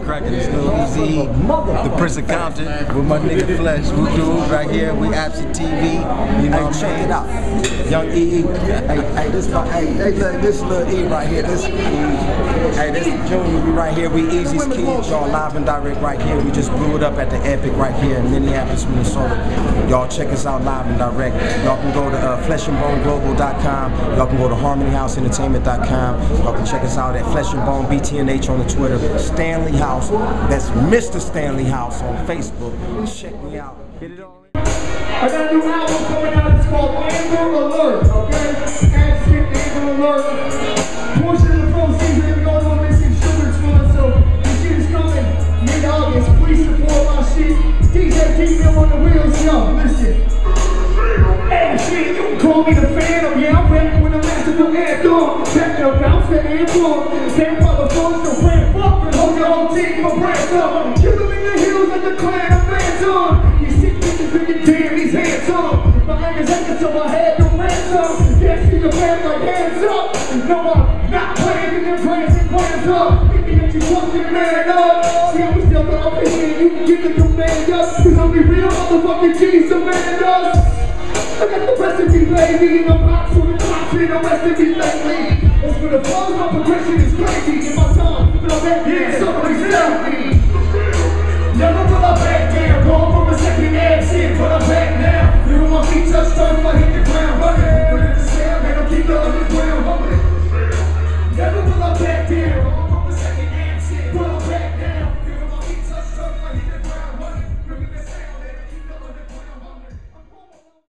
cracking this little easy. The Prince of Compton with my nigga Flesh. We do right here. We absent TV. You know, Hey, check it out. Young E. Hey, hey, this my, hey, hey, look, this little E right here. This E. Hey, this is Junior. We right here. We Eazy's kids, y'all live and direct right here. We just blew it up at the Epic right here in Minneapolis, Minnesota. Y'all check us out live and direct. Y'all can go to uh, fleshandboneglobal.com. Y'all can go to harmonyhouseentertainment.com. Y'all can check us out at Flesh and Bone BTNH on the Twitter. Stanley Howse. That's Mr. Stanley Howse on Facebook. Check me out. Get it on. I got a new album coming out. It's called Amber Alert. Okay, Amber Alert. D-Mill on the wheels, yo. Listen. Hey, shit, you call me the Phantom. Yeah, I'm back with a masterful anthem. Back to bounce the anthem. Stand by the ramp up and hold your whole team for ransom. Kill them in the hills like the clan of Phantom. You sick niggas thinking, damn, he's handsome. My anger's aching, so I had to ransom. Yes, see the man like hands up. No, I'm not playing in them plans and plans up. Thinking that you fucking man up. See, I'm motherfucking cheese to man. I got the recipe lady in the box with the box in the recipe lately. It's for the flows, my progression is crazy in my tongue, but I'm at